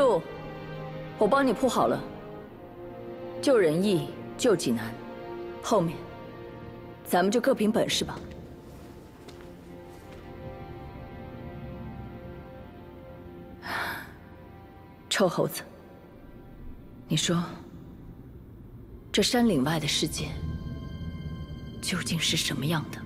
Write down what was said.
路，我帮你铺好了。救人易，救济难，后面咱们就各凭本事吧。臭猴子，你说这山岭外的世界究竟是什么样的？